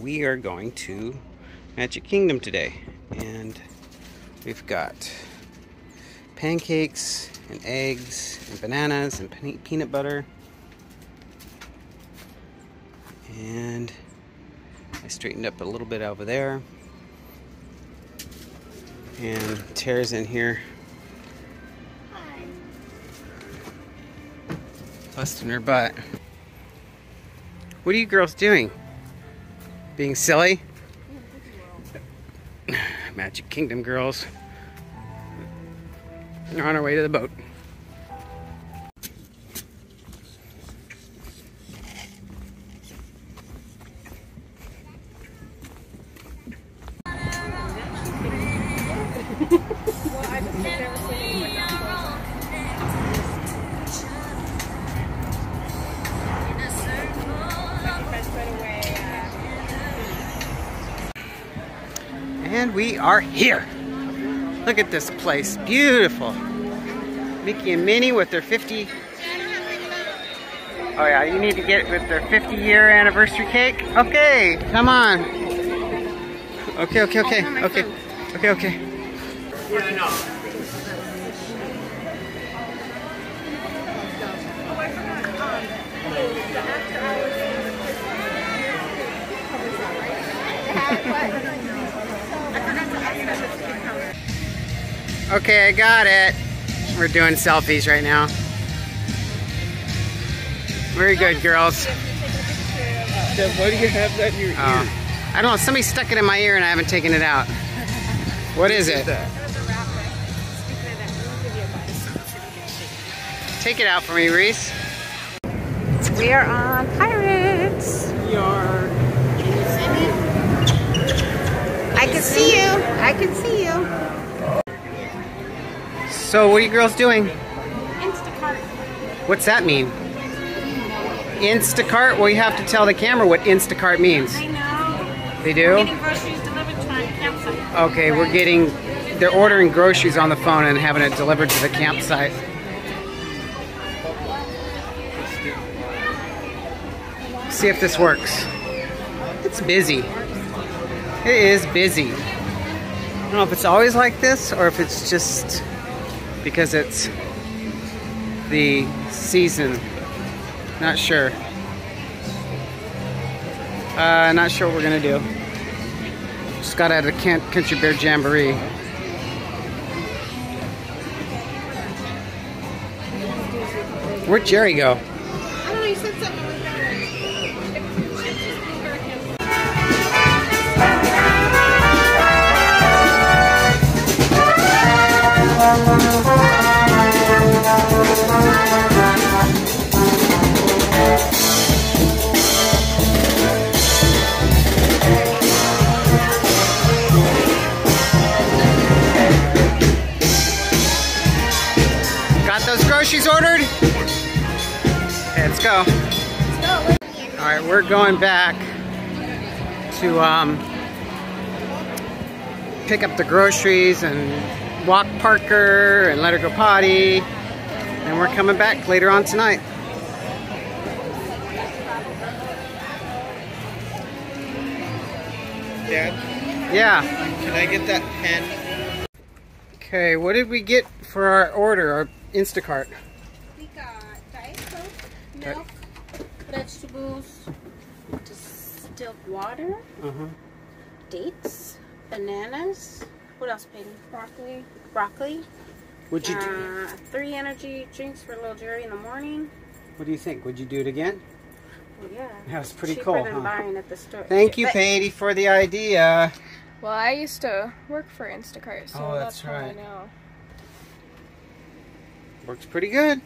we are going to Magic Kingdom today. And we've got pancakes and eggs and bananas and peanut butter. And I straightened up a little bit over there. And Tara's in here. Busting her butt. What are you girls doing? Being silly? Magic Kingdom girls. We're on our way to the boat. And we are here. Look at this place. Beautiful. Mickey and Minnie with their 50. Oh yeah, you need to get with their 50 year anniversary cake. Okay, come on. Okay, okay, okay, okay, okay, okay. No. Okay, I got it. We're doing selfies right now. Very good, girls. why do you have that in your uh, ear? I don't know. Somebody stuck it in my ear and I haven't taken it out. What is it? Take it out for me, Reese. We are on Pirates. We are. Can you see me? I can see you. I can see you. So what are you girls doing? Instacart. What's that mean? Instacart? Well, you have to tell the camera what Instacart means. I know. They do? We're getting groceries delivered to our campsite. Okay, we're getting, they're ordering groceries on the phone and having it delivered to the campsite. See if this works. It's busy. It is busy. I don't know if it's always like this or if it's just because it's the season. Not sure. Uh, not sure what we're gonna do. Just got out of Country Bear Jamboree. Where'd Jerry go? I don't know, said something. Got those groceries ordered? Okay, let's go. All right, we're going back to um, pick up the groceries and walk Parker and let her go potty. And we're coming back later on tonight. Dad? Yeah. Can I get that pen? Okay, what did we get for our order, our Instacart? We got Diet Coke, milk, vegetables, distilled water, Uh-huh. dates, bananas. What else, Peyton? Broccoli. Broccoli. Would you? Do, Uh, three energy drinks for little Jerry in the morning. what do you think? Would you do it again? Well, yeah. That was pretty Cheaper cool, than huh? buying at the store. Thank you, But- Patty, for the idea. Well, I used to work for Instacart, so Oh, that's, that's how I right. know. Works pretty good.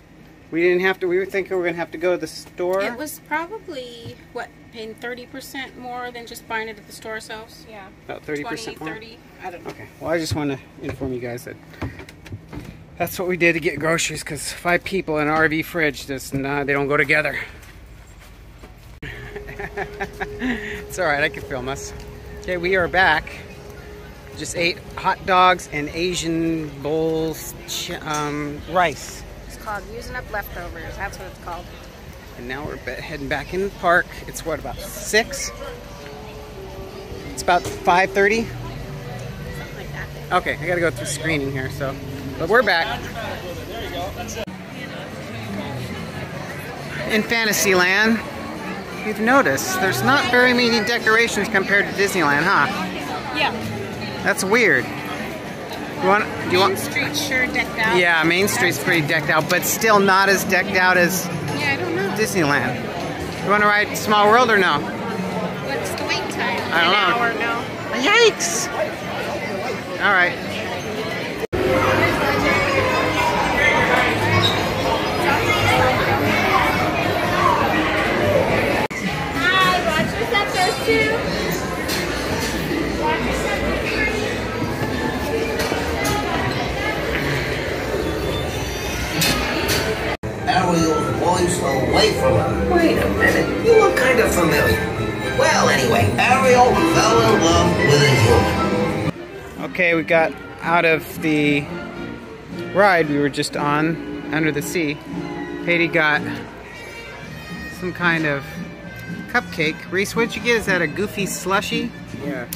We didn't have to. We were thinking we were gonna have to go to the store. It was probably, what, paying 30% more than just buying it at the store ourselves? Yeah. About thirty 20, percent more. 30, I don't know. Okay. Well, I just want to inform you guys that that's what we did to get groceries. Because five people in an RV fridge, just nah, they don't go together. it's all right. I can film us. Okay, we are back. Just ate hot dogs and Asian bowls, ch- um, rice. It's called using up leftovers. That's what it's called. And now we're heading back in the park. It's what, about six? It's about 5:30. Something like that. Okay, I gotta go through screening here, so. But we're back. In Fantasyland, you've noticed there's not very many decorations compared to Disneyland, huh? Yeah. That's weird. You want? Do you Main want? Street sure decked out. Yeah, Main Street's pretty decked out, but still not as decked out as Yeah, I don't know. Disneyland. You want to ride Small World or no? What's the wait time? I don't An know. hour now. Yikes! All right. Love with a human. Okay, we got out of the ride we were just on, Under the Sea. Katie got some kind of cupcake. Reese, what'd you get? Is that a goofy slushy? Yeah.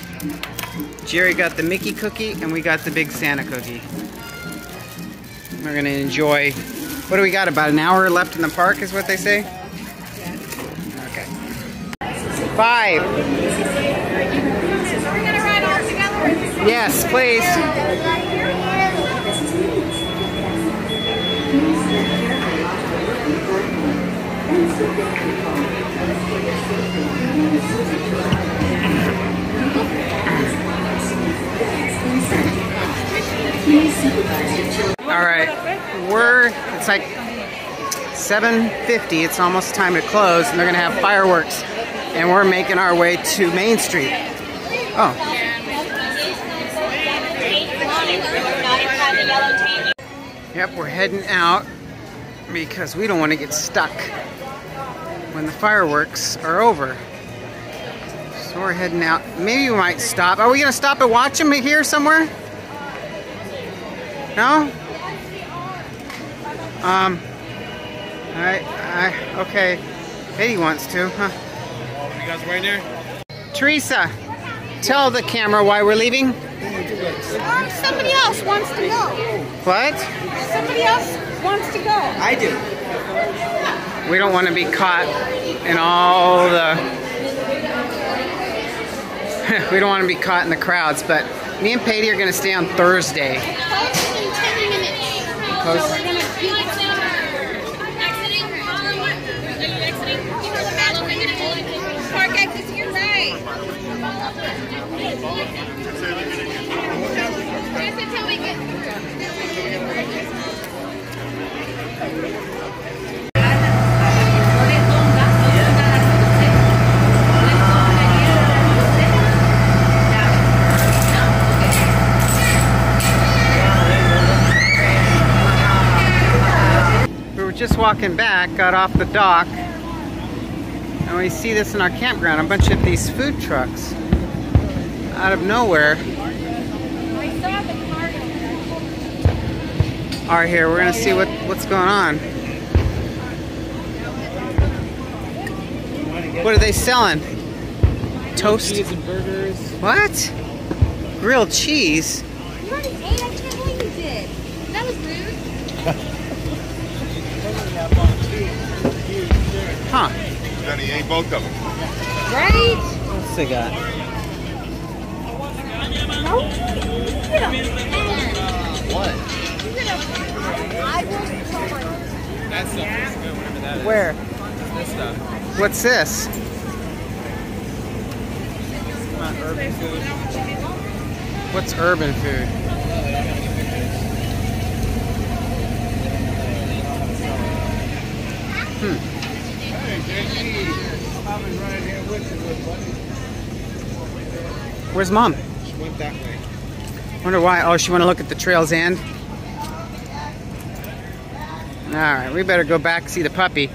Jerry got the Mickey cookie, and we got the big Santa cookie. We're gonna enjoy. What do we got? About an hour left in the park, is what they say. Okay. Five. Are we gonna ride all together? Yes, please. All right, we're it's like 7:50. It's almost time to close, and they're gonna have fireworks, and we're making our way to Main Street. Oh, Yep, we're heading out because we don't want to get stuck when the fireworks are over. So we're heading out. Maybe we might stop. Are we going to stop and watch them here somewhere? No? Um, I, I, okay. Eddie wants to, huh? You guys right there? Teresa, tell the camera why we're leaving. Um, somebody else wants to go. What? Somebody else wants to go. I do. We don't want to be caught in all the. we don't want to be caught in the crowds, but me and Patty are going to stay on Thursday. Close in 10 minutes. Close. So we're gonna be park exit to your right. We were just walking back, got off the dock, and we see this in our campground a bunch of these food trucks out of nowhere are here. We're going to see what, what's going on. What are they selling? Toast? Cheese and burgers. What? Grilled cheese? You already ate. I can't believe you did. That was rude. Huh. Then he ate both of them. Right? What's they got? That stuff is good, whatever that is. Where? This stuff. What's this? Not urban food. Hmm. What's urban food? Where's mom? She went that way. Wonder why. Oh, she want to look at the trail's end. All right, we better go back see the puppy.